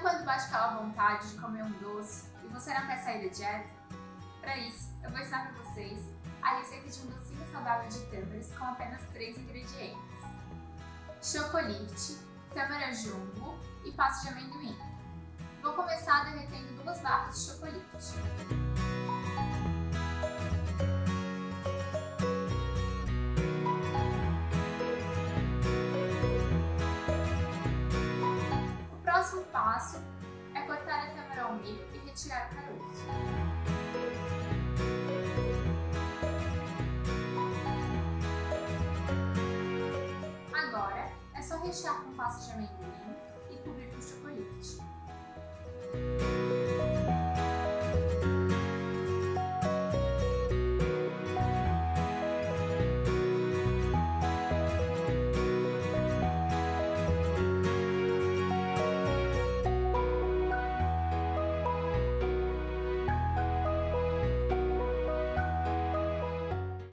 bate aquela vontade de comer um doce e você não quer sair da dieta? Para isso, eu vou ensinar para vocês a receita de um docinho saudável de tâmaras com apenas três ingredientes: chocolate, tâmara jumbo e pasta de amendoim. Vou começar derretendo duas barras de chocolate. Próximo passo é cortar a tâmara ao meio e retirar o caroço. Agora é só rechear com pasta de amendoim e cobrir com chocolate.